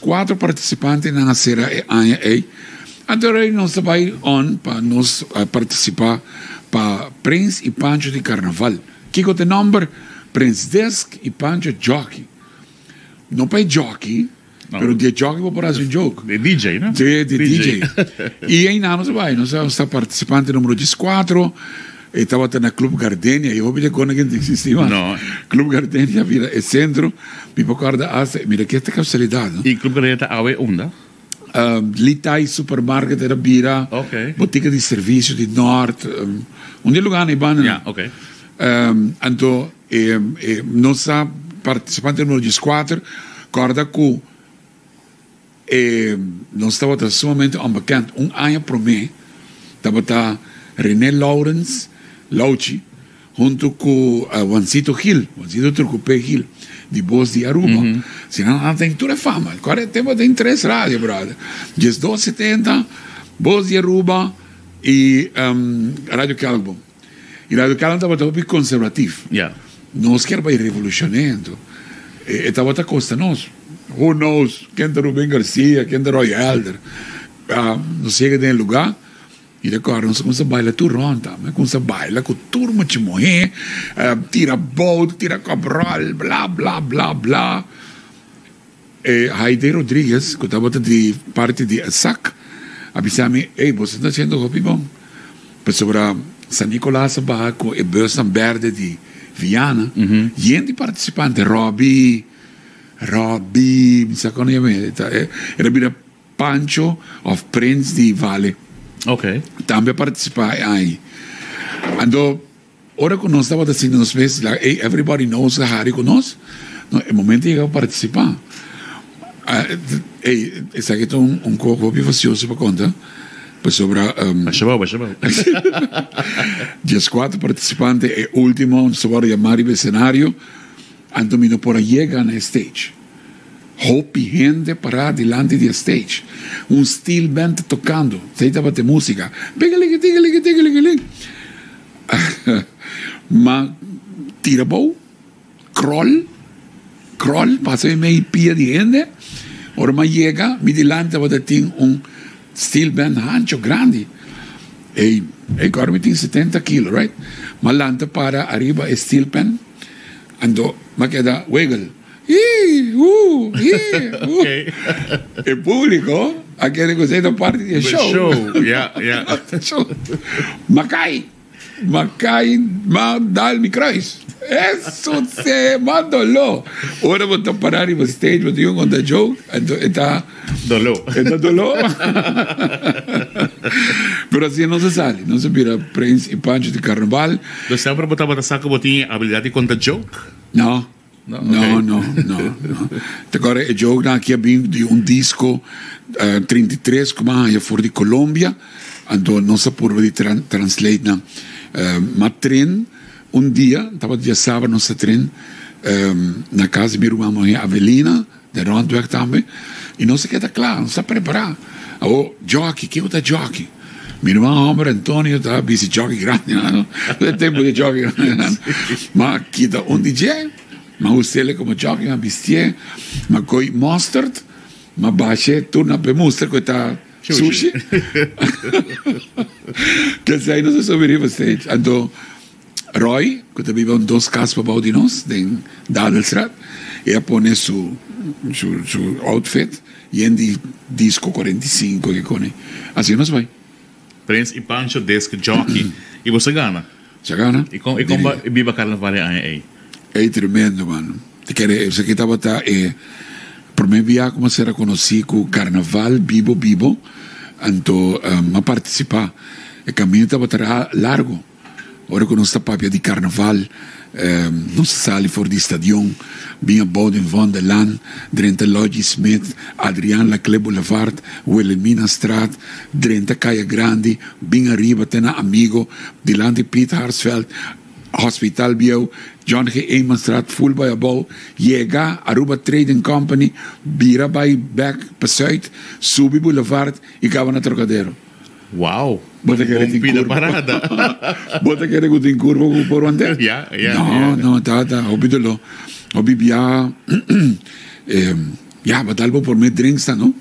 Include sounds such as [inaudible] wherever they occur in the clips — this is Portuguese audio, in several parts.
Quatro participantes na será anha ei. Adorei nós vai on para nós uh, participar para Prince e Pancho de Carnaval. Kiko o number Prince Desk e Pancho Jockey. Não para jockey, Não. pero de jockey vou parar um joke. De DJ, né? De, de DJ. [laughs] e aí nós vai, nós estamos participante número 14, e estava na Club Gardenia, e eu vi que não existia. Não. Club Gardenia vira é centro, me recorda, mira que esta casualidade. ¿no? E Club Gareta Awe Onda. Um, Litai Supermarket era bira, Ok. botica de serviço de Norte, um, onde lugar na Ibana. Ja, oké. Um, então, eh, eh, nossa participante número 14, corda que eh, nós estava sumamente onbekend. Um ano para mim, estava René Lawrence, Lauchi, junto com uh, Juancito Gil, Juancito Trucupé Gil, de Voz de Aruba. Uhum. Senão, não tem toda fama. Agora é tema tem três rádios, brother. Dias 1270, Voz de Aruba e um, Rádio Calvo. E Rádio Calvo estava todo conservativo. Ja. Nós quer vai revolucionando. E estava a costa nós. Who knows? Quem é Rubem Garcia, quem é Roy Elder. Ah, não chega de lugar. E agora nós começamos a bailar tudo ronda. Mas começamos a bailar com turma de morrer. tira bolt, tira cabral, blá, blá, blá, blá. E Heide Rodrigues, que estava de parte de SAC, avisou-me, ei, você está sendo hobby bom. Sobre San Nicolás Barco e Börsan Verde de Viana, Mhm. gente participante, Robbie, Robbie, mi sa chiama, eh, era Pancho of Prince di Vale, Também participar aí. Ando, ora que nós estava assim nos meses, like, hey, everybody knows a Harry conosco, no, é momento de eu participar. Ah, Ei, esse aqui é um, um hobby facioso para conta, pues sobre um, Baixa bom, baixa [laughs] bom. Dias quatro participantes e último, se vai chamar o cenário, Antomino por llega na stage. Hopi gente para delante do stage. Um steel band tocando. Você estava de música. [laughs] Mas tira bom, crawl, crawl, passa meio pia de gente. Ora, mas chega, me delante, você tem um steel band ancho grande. E, agora me tem 70 quilos, right? Malanta para arriba steel pen. Ando, ma queda wiggle. Ih, uh, ih, uh. Oké. E público, aquele que da parte do show. Show. Ja, ja. [laughs] show. Ma cai. Ma cai, ma dal mi kruis. Eso se mandolò. Ora vou parar no stage, vou ter um the joke. Então, está... Dolo. Está dolor. Pero assim não se sale. Não se vira Prince e Pancho de Carnaval. Dus sempre botar botar saco botinha habilidade conta joke. Não. Não, Não, ok. não, não, não. Agora, eu jogo aqui de um disco uh, 33, como é for de Colômbia, então nossa por de tran translate na uh, ma trem, um dia, estava dia sábado, nossa trem, um, na casa de minha irmã mãe Avelina, de Rondweg também, e não se queda claro, não está preparado. O jockey, que é o jockey? Minha irmã homem Antônio está busy jockey grande, não é [laughs] tempo de jockey grande. Mas aqui da um DJ, ma usele come jockey, ma bistie, ma coi mustard, ma bace, torna per mustard, questa sushi. [laughs] che sei, non so se veniva stage. Ando Roy, che aveva un dos caspa bau di nos, den Dadelsrad, e a pone su, su, su outfit, e in [clears throat] di disco 45 che con Assim nós vai. Prince e Pancho Desk Jockey. E você gana. Chagana? E com, e com e viva carnaval aí aí. É tremendo, mano. Eu sei que estava tá, é, por mim via como se reconheci com o carnaval vivo, vivo, então, um, a participar. Caminho estava tá largo. Ora que nós está papia de carnaval, um, nós sale fora do estadião, vinha Boden van der Land, drenta Lodge Smith, Adrian Laclé Boulevard, Wilhelmina Straat, drenta Caia Grande, vinha arriba, tena amigo, dilante Piet Harsveld, Hospital Bio, John G. Emanstraat, full by a ball, Jega, Aruba Trading Company, Bira by Back, Zuid, Subi Boulevard e Cava na Trocadero. Uau. Bota que era de Rompida curva. parada. Bota que era que tem curva com por onde? Ja, ja, No, ja. no, tá, tá, obidelo. Obibia, eh, Ja, mas algo por mim drinks, não?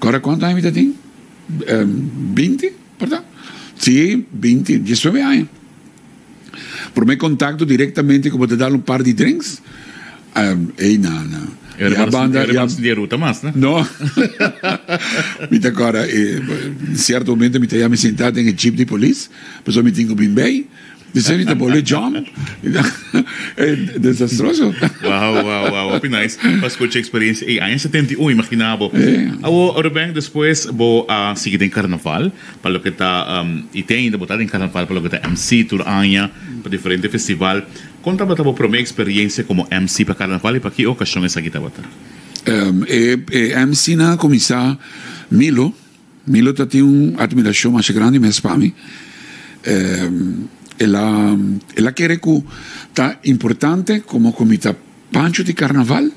Agora quanto anos você tem? Um, 20, portanto? Sim, 20, 19 anos. Por mim contato diretamente como te dar um par de drinks, um, ei, não, não. Era E a banda, era a- ruta, mas, né? No. [laughs] Mita agora, eh, em certo momento, me tinha me sentado em jeep de polícia, pessoa me tinha bem bem, me bolé John, [laughs] é desastroso. Wow, wow, wow. Op nice. Pas ko experiência. E aí, 71, imaginavo. É. Awo, Rubén, depois, vou uh, seguir em carnaval. Para que tá, um, ainda botar em carnaval, para que tá MC, tour anha, para diferente festival. Conta ba tabo prome experiência como MC para carnaval e para que ocasião essa kita bata? Um, e, e MC na começar, Milo, Milo tá tem uma admiração mais grande mesmo para mim. Um, ela, ela quer que tá importante como comita Pancho de Carnaval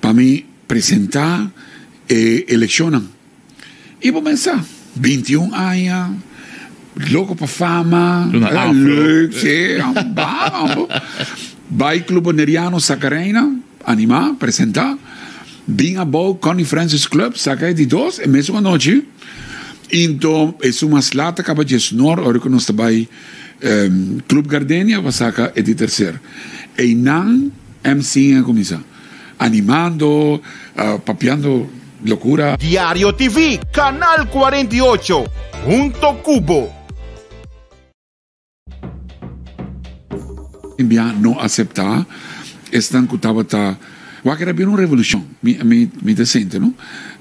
para mim apresentar e elecionar. E vou pensar, 21 anos, louco para fama, é [laughs] sim, vamos. Vai Clube Neriano Sacarena, animar, apresentar. Vim a bom Connie Francis Club, saca de dois, e mesmo noite. Então, é uma slata acaba de snor, hora que nós estamos um, Club Gardenia, vai saca é de terceiro. E não MC a começar. Animando, uh, papeando loucura. Diario TV, Canal 48, Junto Cubo. enviar não aceitar, estão que estava tá, vai querer uma revolução, me me me decente, não?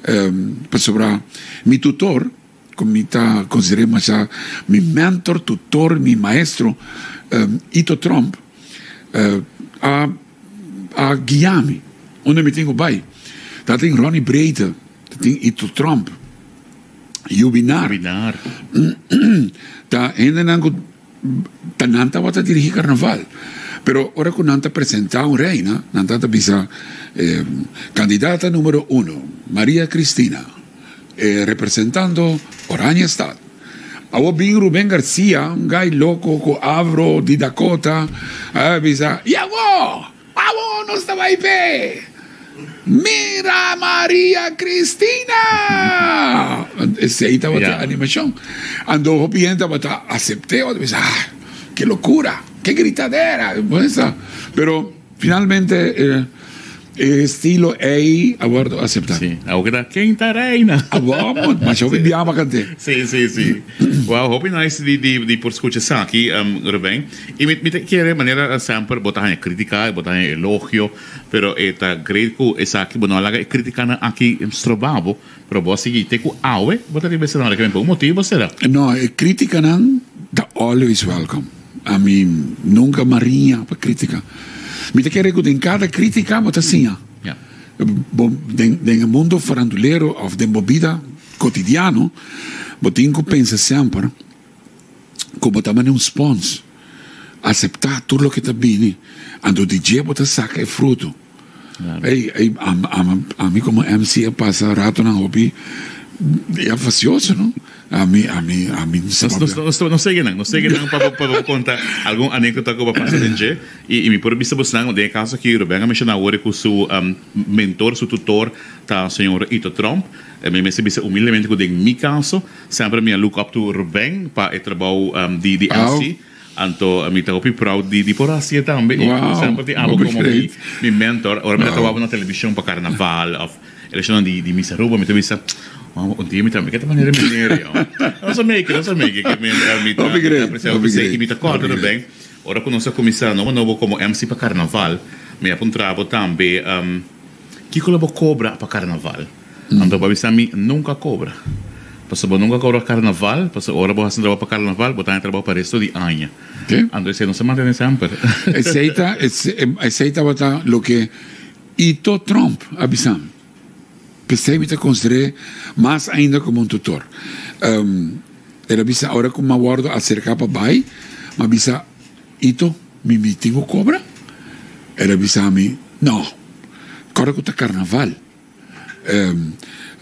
Um, para sobrar, mi tutor, considerando mas já, mi mentor, tutor, mi maestro, um, Ito Trump, uh, a a guiar-me, onde me tenho vai. Tá tem Ronnie Breiter, tá tem Ito Trump, Jubinar, Binar. ta [clears throat] ainda não ta nanta wata dirigir carnaval. Pero ora que nanta apresentar un reina nanta ta bisa eh, candidata número uno María Cristina eh, representando Oraña Estado Awo bing Rubén García, un guy loco co Avro di Dakota, ah, bisa, y awo, awo, no estaba ahí pe. Mira María Cristina! Esse aí estava Yeah. a animação. Andou o cliente, estava aceptei, eu disse, ah, que loucura, que gritadera. Essa. Pero finalmente eh, el estilo é abordo aceitar. Sim. A tá quinta reina. Ah, vamos, mas eu vivia a cantar. Sim, sim, sim. Wow, hope nice di di di por escuchar sa aqui, um, Rubén. E me me te quiere maneira sempre botar em crítica, botar em elogio, pero eta great ku esa aqui bueno laga crítica na aqui strobavo, pero vos seguir te ku awe, botar di besa na hora que um motivo será. No, eh, crítica não, tá always welcome. A mim, nunca marinha para crítica. Que em cada crítica, mas assim, ah. Ja. bom, den, den mundo faranduleiro of den bebida cotidiano, botin que pensa sempre como também um spons aceitar tudo o que está bem ando DJ bota saca é fruto Claro. ei, ei, a, a, a mim como MC passa rato na hobby é facioso não a mim a mim a mim Não, não, não segue não, não segue não para para contar algum anedota que eu passo de e e me por vista você não de caso que Rubén a mencionar agora com seu um, mentor, seu tutor, tá o senhor Ito Trump. E me me bisa humildemente que em meu caso sempre me look up to Rubén para o trabalho um, de de. MC. Anto a mi tago proud di di por así também. Wow, Sempre te amo como mi, mi mentor. Ora me trabalho na televisão para carnaval of eleção di di misa ruba me tevisa Wow, un dia mi também que tá maneira mineira. Não sou meio que não sou meio que me me tá Obrigado, me corta Obrigado. bem. Ora quando nós começar não novo como MC para carnaval, me apontrava também um que colabo cobra para carnaval. Então para mim mi nunca cobra. Pasal bo nunca cobra carnaval, pasal ora bo hasan trabalho para carnaval, botar trabalho para resto de. Ok. Então isso não se mantém sempre. aceita aceita lo que Ito Trump avisam percebe te consideré mais ainda como um tutor. Um, ele avisa agora como me guardo acercar para bai me avisa Ito mi tengo cobra? Ele avisa a mim não agora que está carnaval. Um,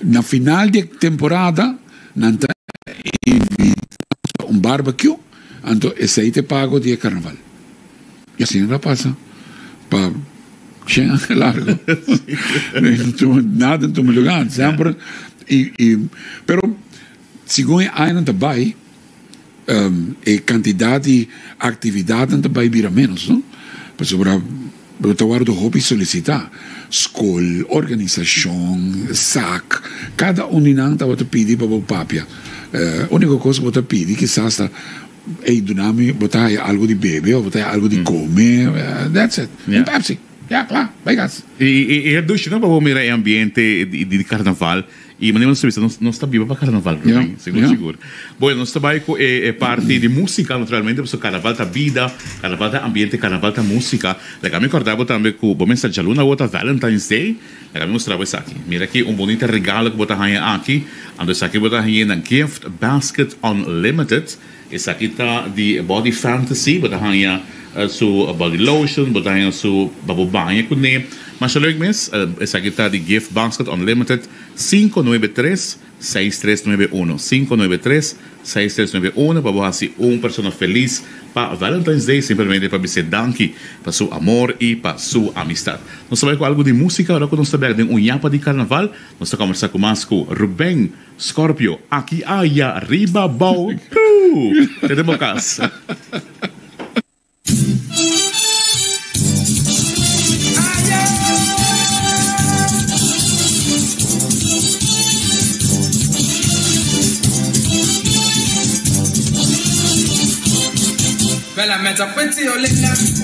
na final de temporada nanta um barbecue então esse aí te pago dia carnaval. E assim ela passa para Largo. [laughs] não tinha nada em meu lugar, sempre. E, e, pero, segundo ainda também, um, a quantidade de atividade também vira menos, não? Por sobre eu guardo hobby solicitar. Escola, organização, SAC, cada um de nós estava pedindo para o papia. Uh, a única coisa que eu pedi, quizás, é dinâmico, botar algo de beber, botar algo de comer, uh, that's it. Yeah. E Pepsi. Ja, claro, vai gas. E, e, e aduce, não vamos mirar o ambiente de, de carnaval, e não sabia, não está viva para carnaval, yeah. seguro, yeah. seguro. Bom, nós trabalhamos com é, é parte de música, naturalmente, porque carnaval tá vida, carnaval tá ambiente, carnaval tá música. Legal, me acordava também com, vamos estar de aluna, outra Valentine's Day, legal, me mostrava isso aqui. Mira aqui, um bonito regalo que botar aqui, ando isso aqui botar aí na Gift Basket Unlimited, isso aqui tá de Body Fantasy, botar aí uh, su body lotion, botahin su babubanya kundi. Masyaloy mes, uh, esa kita di Gift Basket Unlimited 593-6391. 593-6391 para você uma pessoa feliz para Valentine's Day, simplesmente para dizer danke para seu amor e para sua amistade. Nós sabemos com algo de música, agora nós sabemos de um yapa de carnaval, nós estamos conversar com mais com Rubem Scorpio, aqui aya riba bau. [laughs] Temos casa. Well, I met up with Linda. She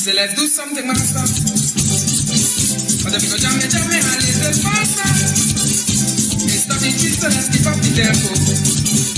say, let's do something, master. But if you go jam me, jam me, and little faster. It's not the so let's keep up the tempo.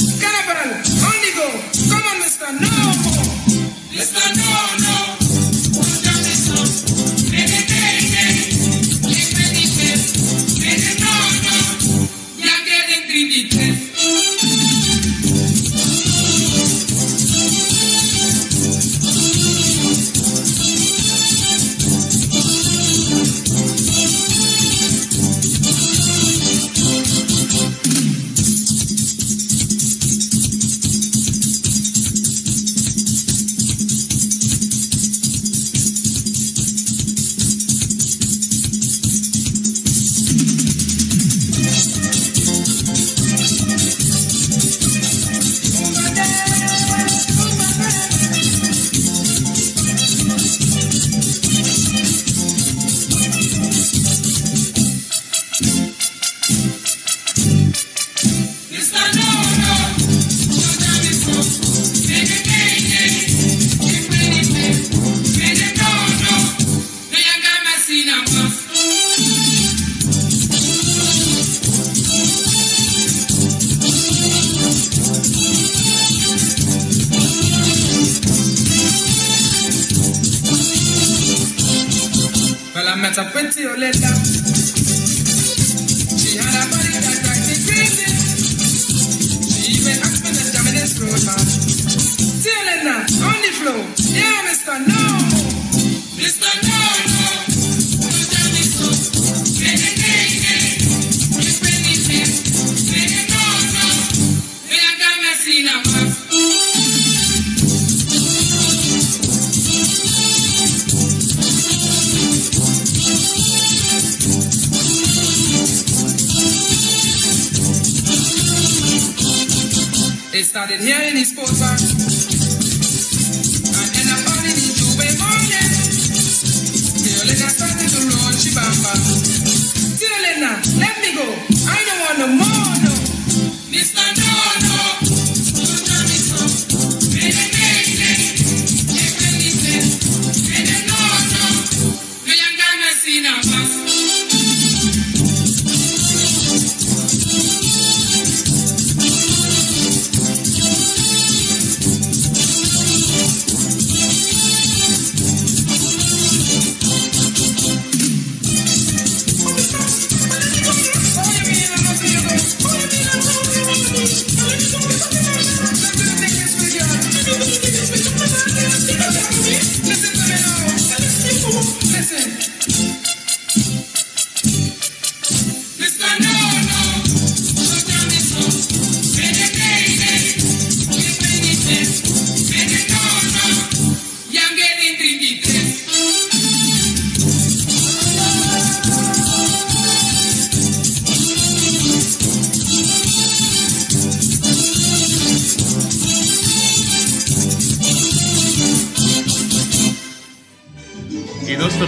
Met up with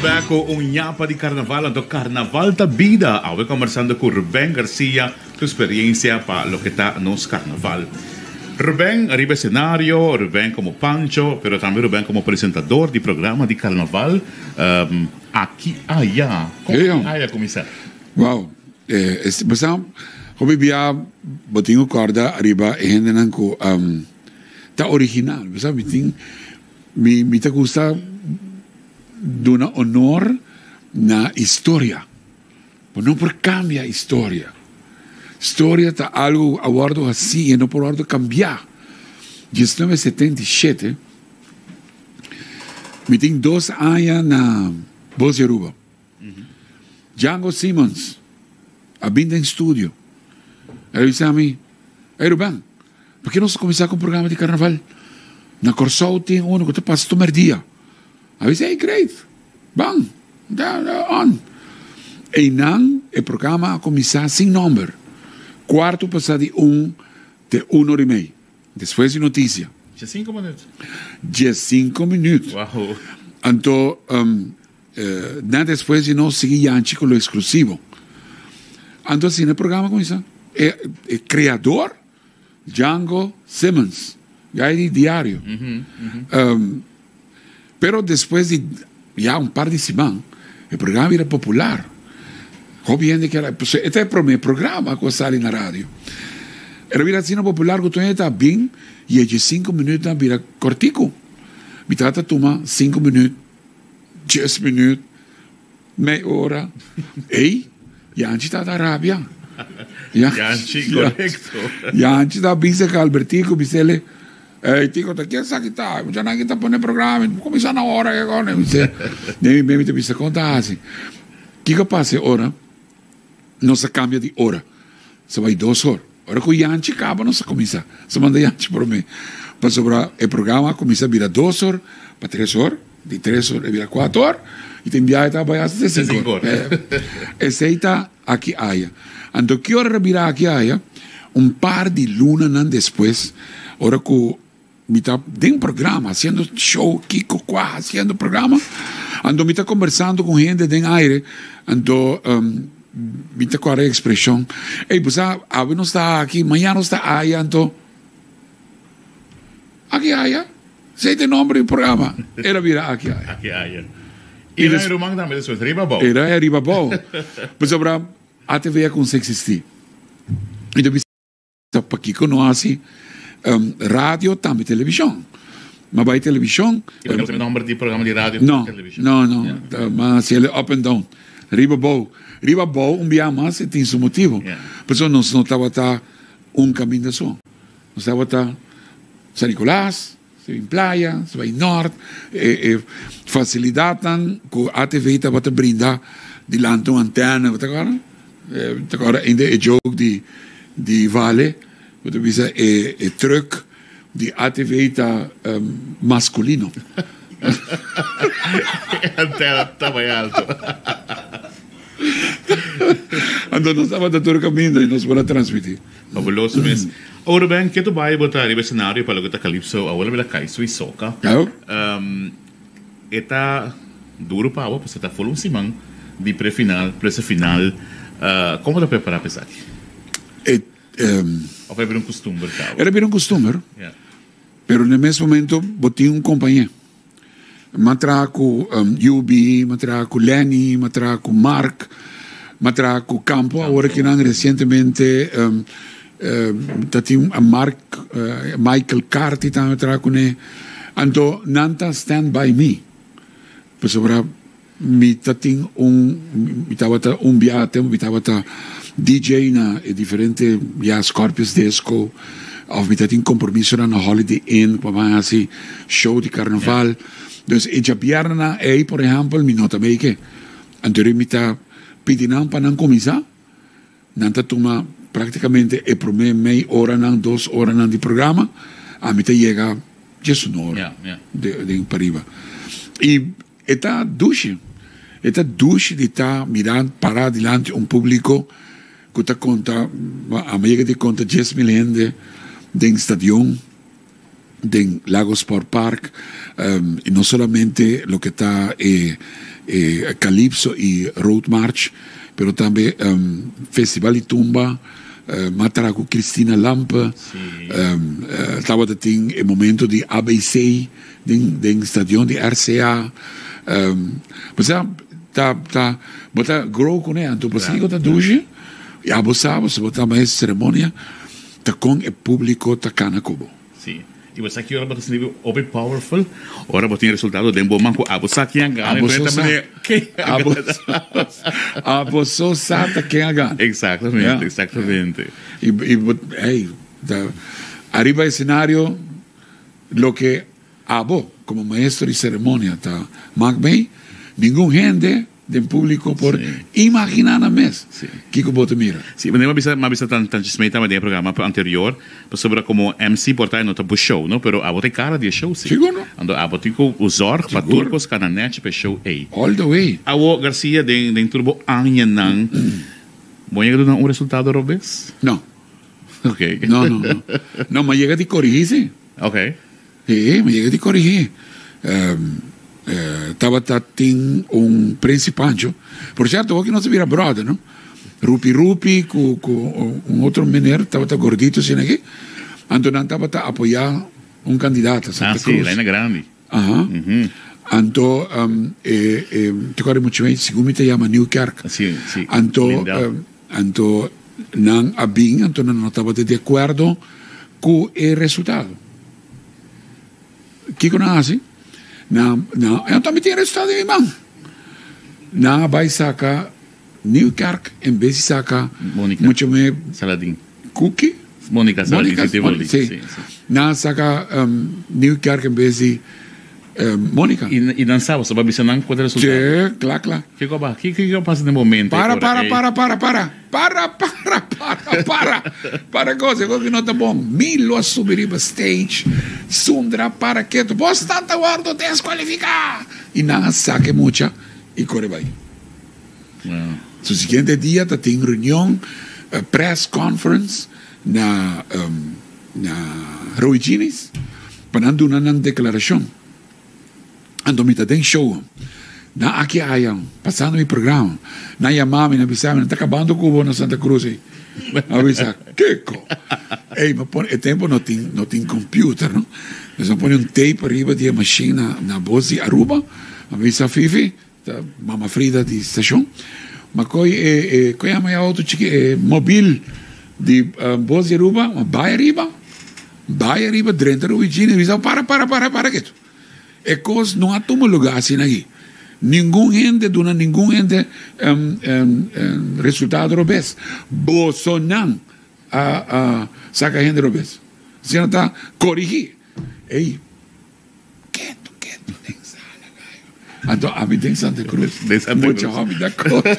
com um nhapa de carnaval, do Carnaval da Vida. Hoje conversando com Rubén Garcia, sua experiência para lo que está nos carnaval. Rubén arriba cenário, Rubén como Pancho, pero também Rubén como apresentador de programa de carnaval um, aqui allá. Como Yeah. allá começar? Wow. Eh, este, basta, kung biya, botingo corda, arriba, e nang ko, um, ta original. Basta, biting, mi, mi ta gusta duna honor na historia. No por cambia historia. Historia ta algo aguardo assim e não por aguardo cambiar. 1977, mi tem dois anos na Voz de Aruba. Django Simmons, a Binda em estúdio. Ele disse a mim, Ei, Ruben, por que não começar com um programa de carnaval? Na Corsol tem um que te passa tomar dia. Aí disse, hey, great, bang, on. E não, o programa a começar sem número. Quarto passar de um, de uma hora e meia. Depois de notícia. Já cinco minutos. De cinco minutos. Uau. Então, um, eh, nada depois de nós seguir Yanchi com o exclusivo. Então, assim, no programa começa. É, é criador, Django Simmons, já é de diário. Um, pero depois de já um par de semanas, o programa era popular. Obviamente que era, pues, este é o meu programa que sai na rádio. Era vira assim popular que tu está bem e de cinco minutos vira cortico. Me trata toma cinco minutos, dez minutos, meia hora. Ei, e antes está da Arábia. [laughs] Yanchi, correcto. E antes da bem que Albertico, bisele, Ei, tico, te que tá? Já não está pondo programa, começar na hora agora, me dice. Me me te contar assim. Que que passa hora? Não se cambia de hora. Se vai duas horas. Hora que o Yanchi acaba, não se começa. Se manda Yanchi por mim. Para sobrar o programa, começa a virar duas horas, para três horas, de três horas vira quatro horas, e tem viagem para vai até cinco cinco horas. horas. Aí está aqui aia. Então, que hora virar aqui aia? Um par de lunas depois, hora que me está dentro programa, fazendo show, Kiko Quá, fazendo programa, então me está conversando com gente dentro aire, então um, me está com a expressão, ei, pues ah, hoje não está aqui, amanhã não está aia, então aqui aia, sei de nome do programa, era virar aqui aia. Aqui allá. E E na des- Irumang também, depois, riba bom. Era arriba bom. Mas a TV consegue existir. E depois para aqui que não assim um, rádio também televisão. Mas vai televisão E não tem nome de programa de rádio não, e televisão. não, não. Tá, Mas ele up and down. Riba bom. Riba bom um dia mais e tem seu motivo. Yeah. Por isso nós não estava tá um caminho só. Nós estava tá San Nicolás, se vai em praia, se vai em norte, e, e facilitam que a TV estava a brindar dilante uma antena, tá agora? Eh, tá agora ainda é jogo de, de vale, você visa é, é truck de ATV tá um, masculino. [laughs] A antena estava aí alto. Então nós estávamos a todo caminho e nós vamos transmitir. Fabuloso mesmo. Ora bem, que tu vai botar riba cenário para o que está Calypso, a hora da Kaiso e Soca. Não? Um, está duro para a você está full um simão de pré-final, pressa final. Uh, como está preparado para isso? E, um, Ou vir um costume, era bem um costume, Yeah. pero no mesmo momento botei um companheiro. Matraco um, UB, matraco Lenny, matraco Mark, matraco Campo, agora que não recentemente um, um, tá tinha a Mark, uh, Michael Carty também matraco né. Então, nanta stand by me. Pues sobra mi tating un mi tava ta un biate, mi tava ta DJ na e diferente ja Scorpions disco of mi tating compromisso na Holiday Inn, pa assim show de carnaval. Dus in Jabiarna ei, por exemplo, mi nota meike. Anterior mi ta pedinan pa nan komisa. Nanta tuma praticamente e pro me mei ora nan dos ora nan di programa. A mi ta llega just una hora Yeah, yeah. de, de para arriba. E está duche. Está duche de estar mirando, parar diante um público kuta konta Amerika de konta 10 milende den stadion den Lago Sport Park ehm, um, y no solamente lo che sta eh, eh, Calypso e Road March pero también um, ehm, Festival di Tumba eh, uh, Mataracu Cristina Lampe sí. um, ehm, uh, eh, estaba momento di ABC del stadio di RCA um, o sea, ta, ta, ta, grow con e anto, pa si dico ta duce, abusava, se botava essa cerimônia, tacon e público tacana cubo. Sim. E pues você aqui ora você nível Obi Powerful, ora você tem resultado de bom manco, a você quem ganha, a você sabe quem ganha. Exatamente, yeah. exatamente. E, e hey, da, arriba escenario, lo que abo como maestro de ceremonia, tá? Mac Bay, nenhum gente del público por Sí. imaginar a mes. Sí. Kiko Botemira. Sim, mas uma vez, uma vez tan tan chismeita mas programa anterior, sobre como MC portar no tabu show, não? Pero a bote cara de show sim. Seguro. Ando a bote com o zor, para turcos cananete pe show ei. All the way. Awo Garcia den den turbo anya nang. Bom, eu um resultado robes. No, [laughs] Ok. no, no. No, no me llega de corregirse. Ok. Sí, me llega de corregir. Um, eh, Tabata tem um principante, por certo, que não se vira brother, não? Rupi Rupi, com, com um outro menino, Tabata gordito, assim aqui. Antonan tá apoiar um candidato. Santa ah, Cruz. sim, lá grande. Aham. Uh -huh. uhum. Então, um, eh, eh, te corre muito bem, segundo me te chama New York. Sim, sim. Então, um, então não abim, então não estava de acordo com o resultado. O que que não assim Na, na, ja, damit je stadio imam. Na Baisaka, Nieuwkerk en Besisaka. Monica. Moet je mee... Saladin. Cookie? Monica Saladin. Monica Saladin. Sí. Sí, sí. Na Saka, um, Nieuwkerk en Besi. Um, Mónica. Y, y danzaba, se va visionando cuál es el resultado. Sí, claro, claro. ¿Qué, qué, qué, qué pasa en el momento? Para, para, para, para, para, para, para, para. Para, para cosa, que não tá bom. Milo a subir para stage, Sundra para quieto, vos tanta guardo desqualificar. E nada, saque mucha e corre vai. Não. So, siguiente dia, tá tem reunião, uh, press conference na, um, na Ruigines, para dar uma declaração. Ando me tem show. Na aqui ayam, passando mi programa. Na yamami, na bisami, na tá acabando o cubo na Santa Cruz. aí avisa, Checo, Ehi, ma pone, e tempo non ti, non ti computer, no? Bisogna pone un tape arriva di una macchina, na bozi Aruba, Ruba, avvisa Fifi, mamma Frida di stazione, ma poi è, è, qui è una auto è mobile di uh, bozzi a Ruba, ma vai a Riba, vai a Riba, 30 rubicini, para, para, para, para, che tu. E cos non ha tomo lugar assim aqui. Nenhum gente, dona nenhum gente um, um, um, resultado robês. Bolsonaro a, a saca gente robês. Se está, corrigir. Ei, quieto, quieto, Então, a mim tem Santa Cruz. De Santa Cruz. homem da coisa. [laughs]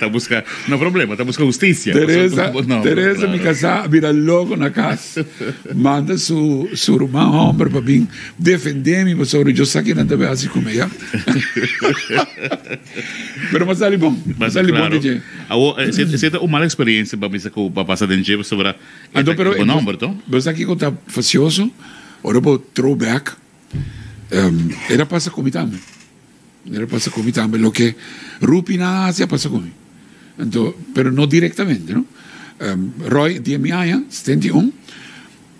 Tá buscando. Não problema, tá buscando justiça. Teresa, Não, Teresa claro. me casar, vira logo na casa. Manda su, su irmão homem para mim defender-me sobre eu sei que não deve assim como ela. [laughs] Pero mas ali bom. Mas Mas ali bom, claro, DJ. awo, eh, se se uma mala experiência para mim com para passar de dia sobre Então, o número, então? Mas aqui que está facioso, ora vou throwback. Um, era passa comigo também. Era passacomi também que rupina Asia passacomi. Então, pero não diretamente, não? Um, Roy di miaia, stendi un,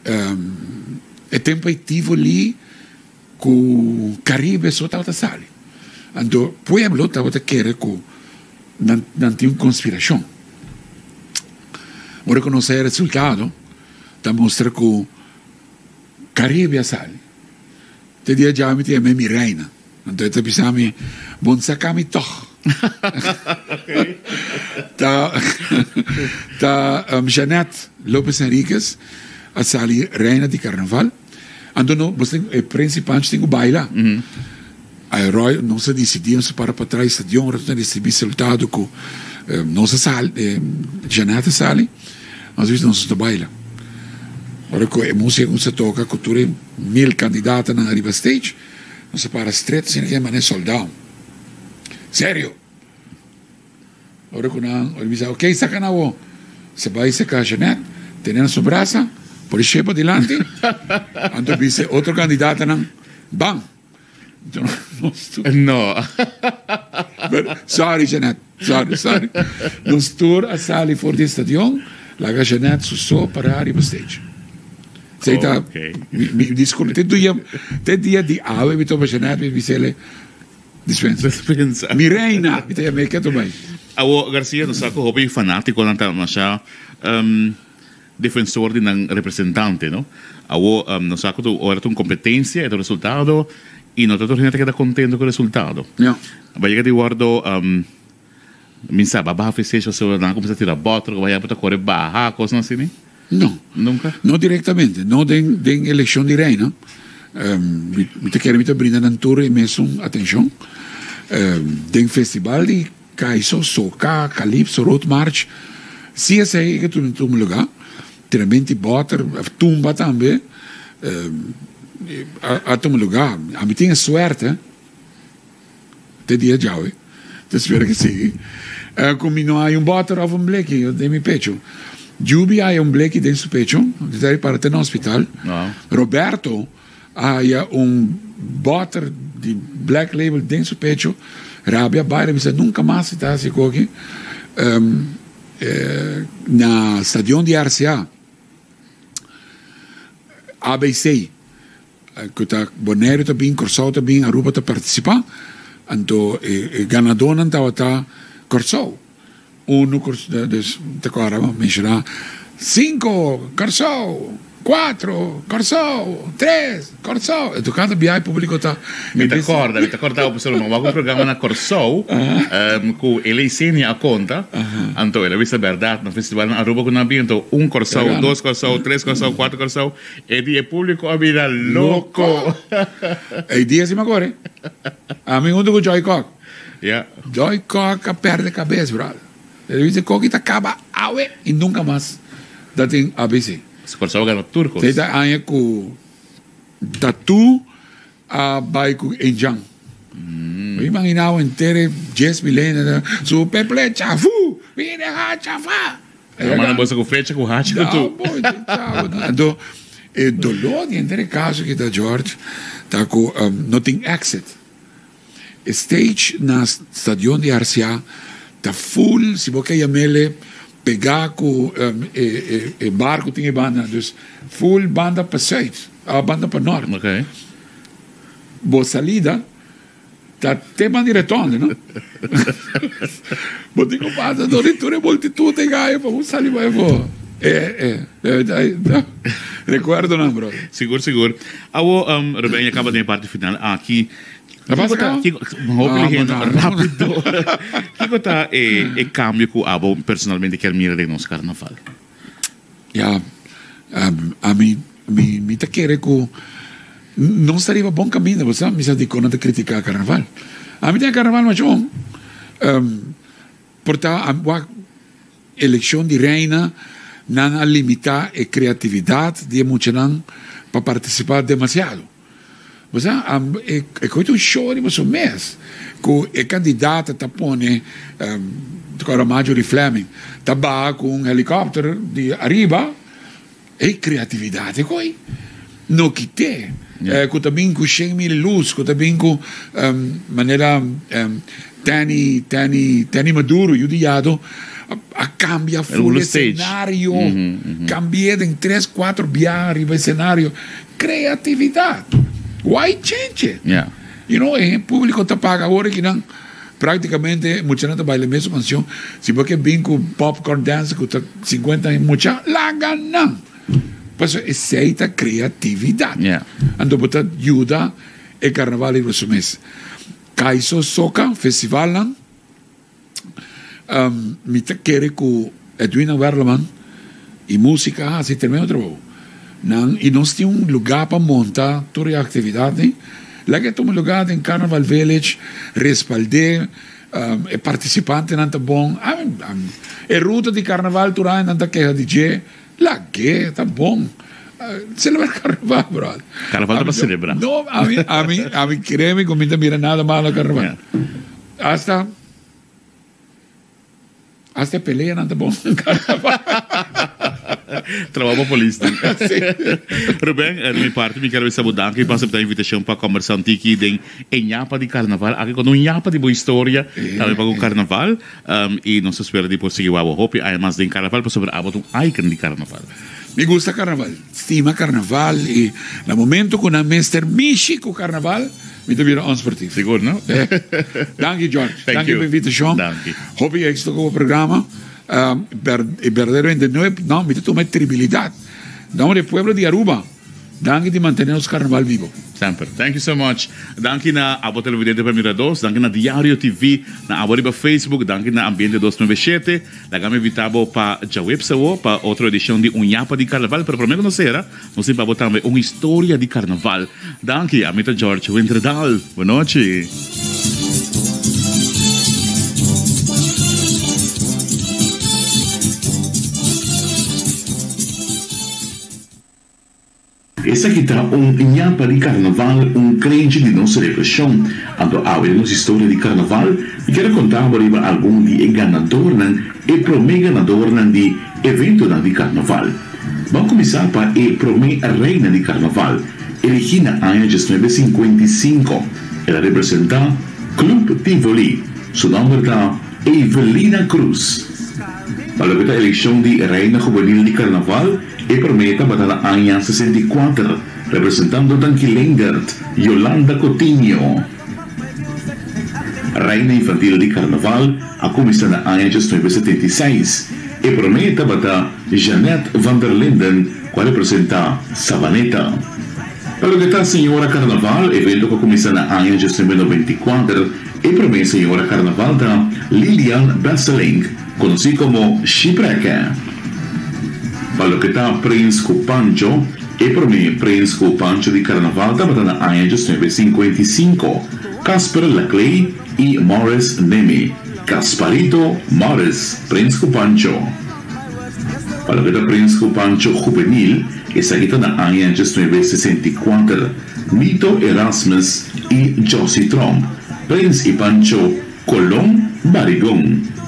um e tempo ativo ali com Caribe só estava sali. Então, pueblo estava a querer com não, não tinha conspiração. Ora que não sei o resultado, está mostra que Caribe sali. Te dia já me minha reina. Deuter bis ami bunzakami toch. [laughs] Ta Janet Lopes Henriquez, a sali reina de carnaval. Andono, você é eh, principalmente tem o baila. Uhum. Aí Roy não se decidiam se para para trás de honra, tem recebido resultado com eh, não se sal, eh, Janet sali. Às vezes não se baila. Ora, a é música que se toca, a cultura, mil candidatas na Riva Stage non si parla stretto, si chiama né soldado. Serio. Ora quando ele me disse, ok, sta canavo. Se vai se caccia net, tenendo sua braça, por scepo di lanti. Anto disse outro candidato não, Bam. Então. But, sorry, Jeanette. Sorry, sorry. Nos tour a sali fuori lá stadion, la Jeanette para a área do stage. Sei tá, Ok. mi, mi disculpe, te dia, te dia di ave, mi toma Jeanette, mi visele, dispensa. Dispensa. Mi reina, mi te me que tu bem. Awo Garcia, no sako hobby fanático na na siya um, defensor din ng representante, no? Awo um, no sako tu ora tu competencia e tu resultado e no todo gente queda contento com o resultado. Ja. Vai que guardo um, minsa baba festejo se na começa a tirar bota, vai para correr barra, coisa assim, né? No, Nunca. no directamente, no den, den eleição de reina. Um, mi, mi te quero mi te brinda nan tour mesum atenção. Um, den festival de Kaiso, Soca, Calypso, Road March. Sim, esse aí que tu me lugar. Trementi boter, tumba também. Um, a, a tu lugar. A mi tinha sorte. Te dia jau, eh? Te spero che sì. Uh, come non hai un botter of un bleki de mi pecho. Giubi hai un bleki dentro il pecho, di parte no hospital. Wow. Roberto hai un botter di black label dentro il pecho. Rabia baile, mi sa nunca mais se tá se coque. Um, eh, na stadion di RCA. ABC. Eh, que tá Bonaire também, Corsau também, Aruba tá participar. Então, eh, eh, ganador não estava tá Corsau. Uno, agora, mencionar, cinco, Corsau, quatro, Corsau, três. Então, cada BI público tá... Mi te accorda, mi te accorda o pessoal, ma un programma na um, [laughs] cu ele insegna a conta, anto ele vista verdade no festival na Aruba com ambiente um Corsou, Legal. dois Corsou, três Corsou, quatro Corsou, e di público a vida louco. E dias agora. A mim, onde o Joy Cock? yeah. Joy Cock perde a cabeça, brother. Ele que tá acaba, aue, e nunca mais. Da tem ABC. Se Corsou ganhou turcos. Teta anya ku tatu a bai ku enjang. Mm. Imang inaw entere Jess Milena su peple chafu vine ha chafa. Mas na bolsa com frente, com racha, com Não, tu. pô, então, do e dolor de entere caso que da George tá com um, não tem exit. Stage na stadion de RCA full, se você chamele pegar com e barco tinha banda, dus full banda para side, a banda para norte. Ok. Boa salida, tá tema di retorno, no? [laughs] Bo dico, basta, addirittura moltitudine, gai, vamos salir, vai, vou. É, é, é, é, é. Recuerdo não, bro. Seguro, seguro. Awo, um, Ruben, acaba de parte final. Ah, aqui. Mano, rápido. Kiko ta e, e cambio ku abo personalmente quer mira de nos carnaval. Um, a mi, mi, mi te quere ku não estaria bom caminho, você me sabe de criticar carnaval. A mim tem carnaval, mas bom. Um, portanto, a eleição de reina não limitar a criatividade de muitos para participar demasiado. Você é é coisa um show de você mês. Que a candidata tá pone um, agora Marjorie Fleming tá ba com um helicóptero de arriba e criatividade coi. No que te. Yeah. Eh, que também com 100 mil luz, que também com um, maneira um, tani, tani, tani maduro, judiado, a, a cambia full Algum o stage. cenário, cambia em três, quatro viagens o cenário. Criatividade. Why change it? Yeah. You know, eh, público te paga agora que não praticamente mucha gente baila a mesma canção. Se você vem com popcorn dance que está 50 anos, mucha la ganan. Pues aceita criatividade. Yeah. Ando botar ajuda e carnaval e os mês. Kaiso Soca Festival. Um, mi te quere com Edwina Werleman e música assim também outro bom. Nang, e nós tínhamos um lugar para montar toda a atividade. Lá que temos lugar em Carnaval Village, respaldar, um, e participante não tá bom. Um, e ruta de Carnaval Turai não tá queja DJ. Lá que tá bom. Uh, celebrar Carnaval, brother. Carnaval A pra mim- celebrar. Não, a mim, a mim, a mim, que não mira nada mal no Carnaval. Yeah. Hasta hasta pelea não tá bom no Carnaval. [laughs] Trabalho polícia. [laughs] Ruben, da minha parte, me quero saber danke para aceitar a invitação para conversar aqui em Enhapa de Carnaval. Aqui quando Enhapa de boa história, também para o Carnaval. Um, e não se espera depois seguir o Hopi, además de Carnaval, para sobre a um icon de Carnaval. Me gusta carnaval, estima carnaval y el momento con el Mr. Michico carnaval, me tuviera ons por ti. Seguro, não? [laughs] Eh, Dank je, George. Thank Dank je you. por la invitación. Dank je. Hoop je esto como programa. Um, per, e verdaderamente no, no, me tu tribilidad. Damos el pueblo de Aruba. Dank je de mantener el carnaval vivo. Sempre. Thank you so much. Danke na Abo Televidente para Mira 2, danke na Diário TV, na Abo Riba Facebook, danke na Ambiente 297. Lagame vitabo pa ja website pa outra edição de Unhapa de Carnaval, pero primeiro não será, nós sempre botar também uma história de Carnaval. Danke, Amita George Winterdal. Boa. Essa está um nhapa de carnaval, um crente de nossa repressão. Ando a ver nossa história de carnaval e quero contar para algum de ganador e prome ganador de evento de carnaval. Vamos começar para e prome reina de carnaval, elegida de 1955. Ela representa Club Tivoli. Seu nome está Evelina Cruz. Para a eleição de Reina Juvenil de Carnaval e prometa para a ANHA 64, representando Tanque Lengert, Yolanda Coutinho. Reina Infantil de Carnaval, a comissão da ANHA de 1976, e prometa para Jeanette van der Linden, qual representa que está a Senhora Carnaval, evento com a comissão da ANHA de 1994, e promete Senhora Carnaval da Lilian Besseling, conhecida como Shipwrecker. Para que está Prince Cupancho, e para mim Prince Cupancho de Carnaval da Batana Anha de 1955, Casper Laclay e Morris Nemi. Casparito Morris, Prince Cupancho. Para que está Prince Cupancho Juvenil, essa aqui está Anha de 1964, Nito Erasmus e Josie Trump, Prince e Pancho Colón Barigón.